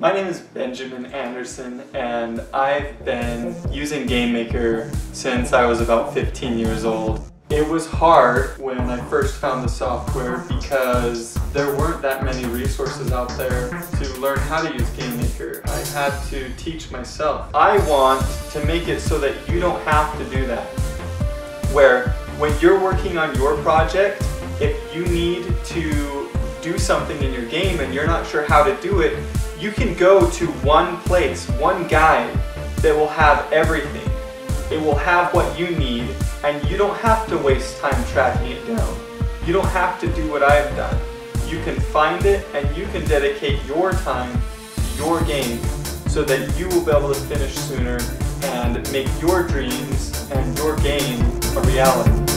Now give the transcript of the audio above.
My name is Benjamin Anderson and I've been using GameMaker since I was about 15 years old. It was hard when I first found the software because there weren't that many resources out there to learn how to use GameMaker. I had to teach myself. I want to make it so that you don't have to do that. Where when you're working on your project, if you need to do something in your game and you're not sure how to do it, you can go to one place, one guide that will have everything. It will have what you need and you don't have to waste time tracking it down. You don't have to do what I've done. You can find it and you can dedicate your time your game so that you will be able to finish sooner and make your dreams and your game a reality.